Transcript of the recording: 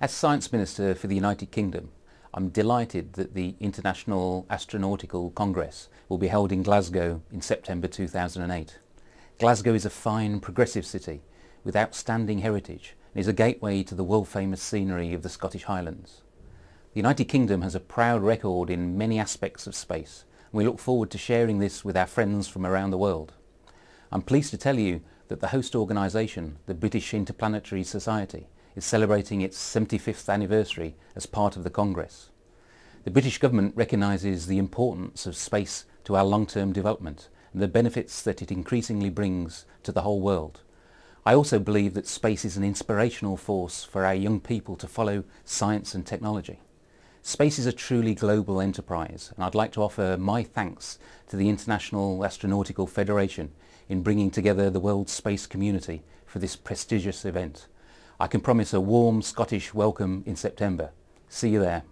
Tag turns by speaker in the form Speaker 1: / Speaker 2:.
Speaker 1: As Science Minister for the United Kingdom, I'm delighted that the International Astronautical Congress will be held in Glasgow in September 2008. Glasgow is a fine, progressive city with outstanding heritage and is a gateway to the world-famous scenery of the Scottish Highlands. The United Kingdom has a proud record in many aspects of space and we look forward to sharing this with our friends from around the world. I'm pleased to tell you that the host organisation, the British Interplanetary Society, is celebrating its 75th anniversary as part of the Congress. The British government recognises the importance of space to our long-term development and the benefits that it increasingly brings to the whole world. I also believe that space is an inspirational force for our young people to follow science and technology. Space is a truly global enterprise and I'd like to offer my thanks to the International Astronautical Federation in bringing together the world's space community for this prestigious event. I can promise a warm Scottish welcome in September. See you there.